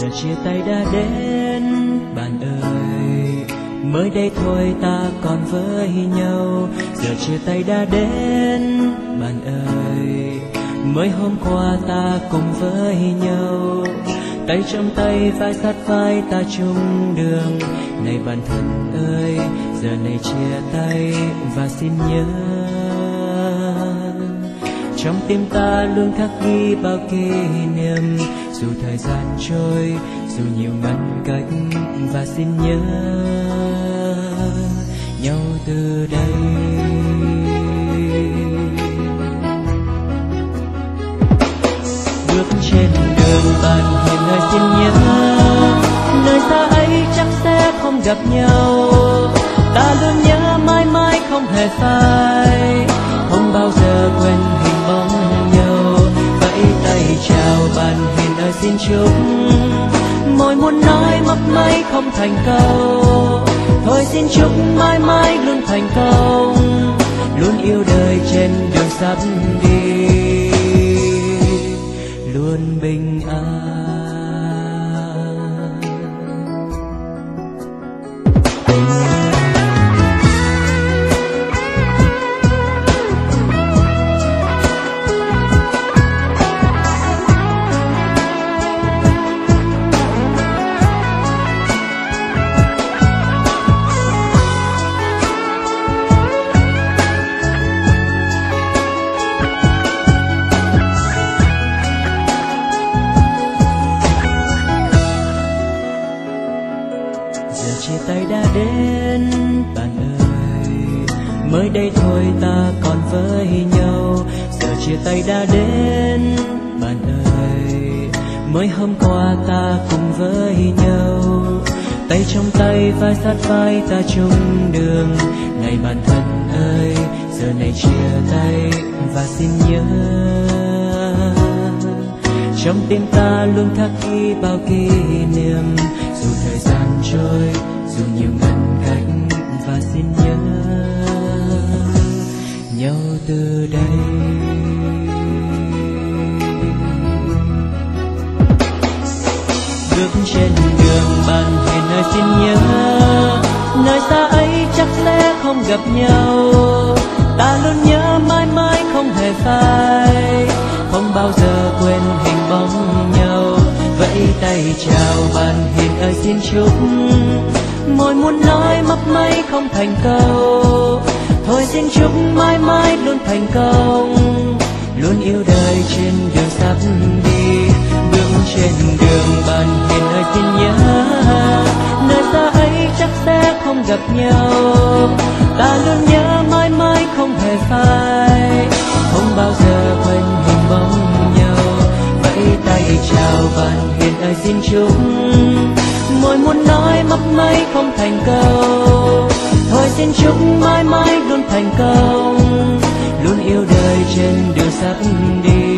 giờ chia tay đã đến, bạn ơi. Mới đây thôi ta còn với nhau, giờ chia tay đã đến, bạn ơi. Mới hôm qua ta cùng với nhau, tay trong tay, vai sát vai ta chung đường. Này bạn thân ơi, giờ này chia tay và xin nhớ. Trong tim ta luôn khắc ghi bao kỷ niệm dù thời gian trôi, dù nhiều ngăn cách và xin nhớ nhau từ đây. Bước trên đường bạn hẹn nơi xin nhớ, nơi xa ấy chắc sẽ không gặp nhau. Ta luôn nhớ mãi mãi không hề phai. Chúc. Môi muốn nói mấp máy không thành câu. Thôi xin chúc mãi mãi luôn thành công. Luôn yêu đời trên đường sắp đi. Luôn bình an. Mới đây thôi ta còn với nhau. Giờ chia tay đã đến, bạn ơi. Mới hôm qua ta cùng với nhau. Tay trong tay, vai sát vai ta chung đường. Này bạn thân ơi, giờ này chia tay và xin nhớ. Trong tim ta luôn khắc ghi bao kỷ niệm. Dù thời gian trôi, dù nhiều ngăn cách và xin nhớ từ đây. Bước trên đường bạn hiền nơi xin nhớ, nơi xa ấy chắc sẽ không gặp nhau. Ta luôn nhớ mãi mãi không hề phai, không bao giờ quên hình bóng nhau. Vẫy tay chào bạn hiền ơi xin chúc, môi muốn nói mấp máy không thành câu thôi xin chúc mãi mãi luôn thành công, luôn yêu đời trên đường sắp đi. Bước trên đường bạn hiền ơi xin nhớ, nơi xa ấy chắc sẽ không gặp nhau. Ta luôn nhớ mãi mãi không hề phai, không bao giờ quên hình bóng nhau. Vẫy tay chào bạn hiền ơi xin chúc, môi muốn nói mấp máy không thành câu thôi xin chúc mãi mãi luôn thành công, luôn yêu đời trên đường sắp đi.